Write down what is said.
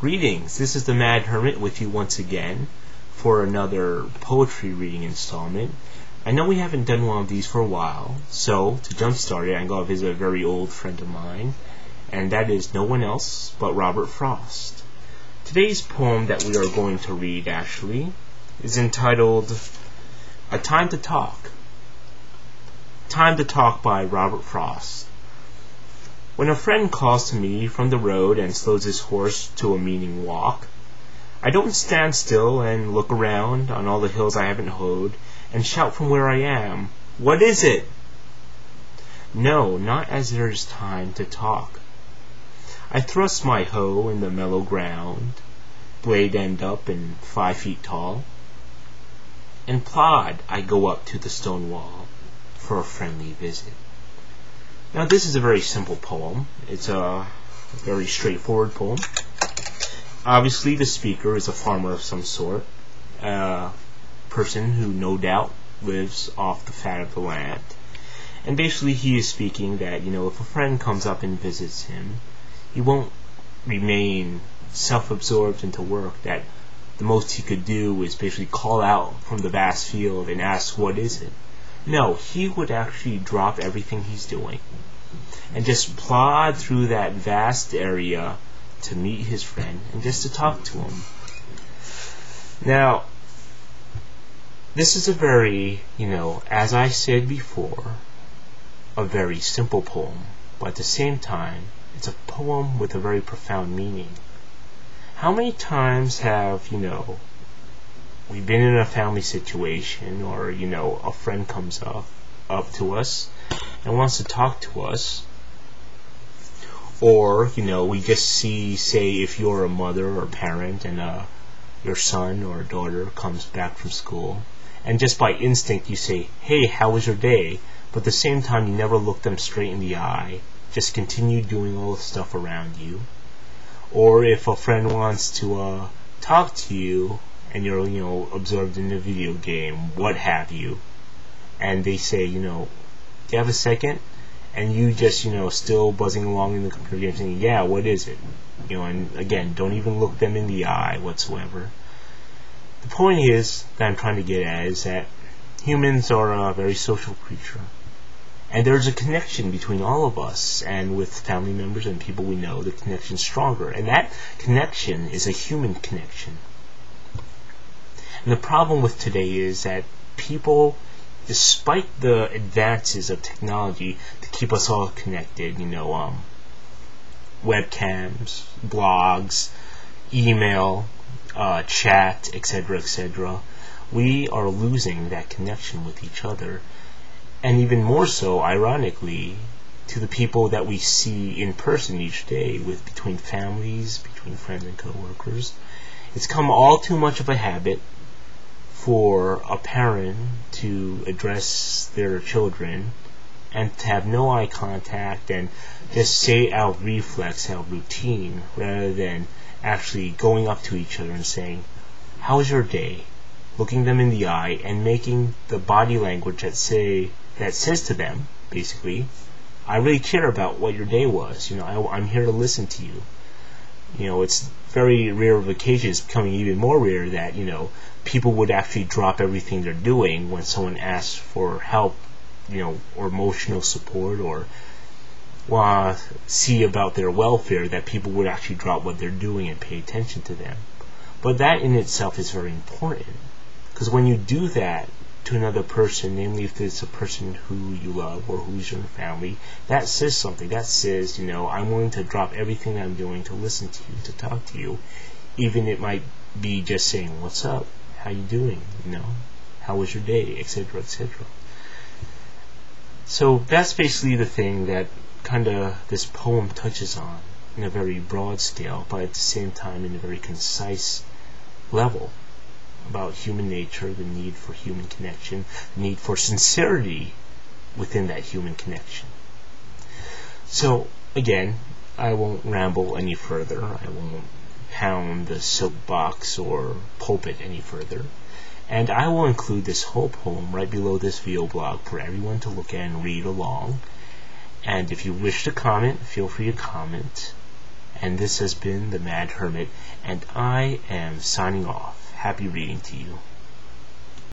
Greetings, this is the Mad Hermit with you once again for another poetry reading installment. I know we haven't done one of these for a while, so to jumpstart it, I'm going to visit a very old friend of mine, and that is no one else but Robert Frost. Today's poem that we are going to read, actually, is entitled A Time to Talk. Time to Talk by Robert Frost. When a friend calls to me from the road and slows his horse to a meaning walk, I don't stand still and look around on all the hills I haven't hoed and shout from where I am, What is it? No, not as there's time to talk. I thrust my hoe in the mellow ground, blade end up and five feet tall, and plod I go up to the stone wall for a friendly visit. Now this is a very simple poem. It's a very straightforward poem. Obviously the speaker is a farmer of some sort, a person who no doubt lives off the fat of the land. And basically he is speaking that, you know, if a friend comes up and visits him, he won't remain self-absorbed into work that the most he could do is basically call out from the vast field and ask what is it no, he would actually drop everything he's doing and just plod through that vast area to meet his friend and just to talk to him. Now, this is a very, you know, as I said before, a very simple poem, but at the same time, it's a poem with a very profound meaning. How many times have, you know, we've been in a family situation or you know a friend comes up up to us and wants to talk to us. Or you know we just see say if you're a mother or parent and uh, your son or daughter comes back from school and just by instinct you say hey how was your day? But at the same time you never look them straight in the eye. Just continue doing all the stuff around you. Or if a friend wants to uh, talk to you and you're you know absorbed in the video game, what have you, and they say you know, do you have a second? And you just you know still buzzing along in the computer game saying yeah, what is it? You know, and again, don't even look them in the eye whatsoever. The point is that I'm trying to get at is that humans are a very social creature. And there's a connection between all of us, and with family members and people we know, the connection's stronger. And that connection is a human connection. And the problem with today is that people, despite the advances of technology to keep us all connected, you know, um, webcams, blogs, email, uh, chat, etc., etc., we are losing that connection with each other. And even more so, ironically, to the people that we see in person each day with between families, between friends and coworkers. It's come all too much of a habit for a parent to address their children and to have no eye contact and just say out reflex, out routine, rather than actually going up to each other and saying, How was your day? Looking them in the eye and making the body language that say that says to them, basically, I really care about what your day was. You know, I, I'm here to listen to you you know, it's very rare of occasions, becoming even more rare that, you know, people would actually drop everything they're doing when someone asks for help, you know, or emotional support or to see about their welfare, that people would actually drop what they're doing and pay attention to them. But that in itself is very important. Because when you do that, to another person, namely if it's a person who you love or who's your family, that says something. That says, you know, I'm willing to drop everything I'm doing to listen to you, to talk to you, even it might be just saying, "What's up? How you doing? You know, how was your day?" etc., etc. So that's basically the thing that kind of this poem touches on in a very broad scale, but at the same time in a very concise level about human nature, the need for human connection, the need for sincerity within that human connection. So, again, I won't ramble any further. I won't pound the soapbox or pulpit any further. And I will include this whole poem right below this video blog for everyone to look at and read along. And if you wish to comment, feel free to comment. And this has been the Mad Hermit, and I am signing off. Happy reading to you.